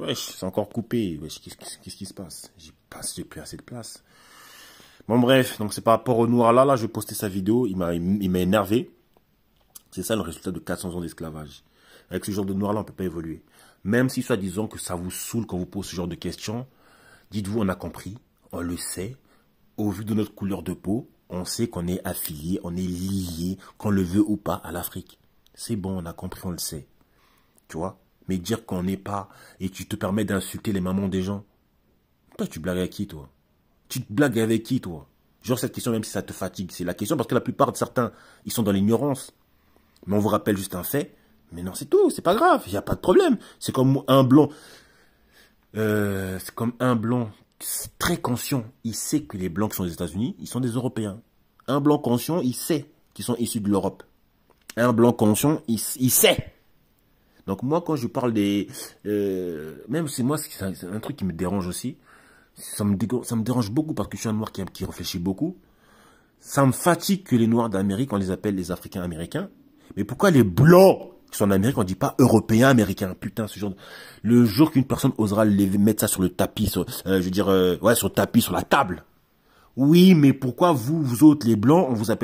Wesh, c'est encore coupé. Wesh, qu'est-ce qui se passe? J'ai plus assez de place. Bon bref, donc c'est par rapport au noir là, là, je vais poster sa vidéo, il m'a énervé. C'est ça le résultat de 400 ans d'esclavage. Avec ce genre de noir là, on peut pas évoluer. Même si soi-disant que ça vous saoule quand vous posez ce genre de questions, dites-vous on a compris, on le sait. Au vu de notre couleur de peau, on sait qu'on est affilié, on est lié, qu'on le veut ou pas, à l'Afrique. C'est bon, on a compris, on le sait. Tu vois? Mais dire qu'on n'est pas et tu te permets d'insulter les mamans des gens. Toi, tu blagues avec qui, toi? Tu te blagues avec qui, toi? Genre cette question, même si ça te fatigue, c'est la question parce que la plupart de certains, ils sont dans l'ignorance. Mais on vous rappelle juste un fait. Mais non, c'est tout, c'est pas grave, il n'y a pas de problème. C'est comme un blanc. Euh, c'est comme un blanc très conscient. Il sait que les blancs qui sont des États-Unis, ils sont des Européens. Un blanc conscient, il sait qu'ils sont issus de l'Europe. Un blanc conscient, il, sait. Donc moi, quand je parle des... Euh, même c'est moi, c'est un, truc qui me dérange aussi. Ça me, ça me dérange beaucoup parce que je suis un noir qui, qui réfléchit beaucoup. Ça me fatigue que les noirs d'Amérique, on les appelle les Africains américains. Mais pourquoi les blancs qui sont en Amérique, on dit pas européens américains? Putain, ce genre Le jour qu'une personne osera mettre ça sur le tapis, euh, je veux dire, euh, ouais, sur le tapis, sur la table. Oui, mais pourquoi vous, vous autres, les blancs, on vous appelle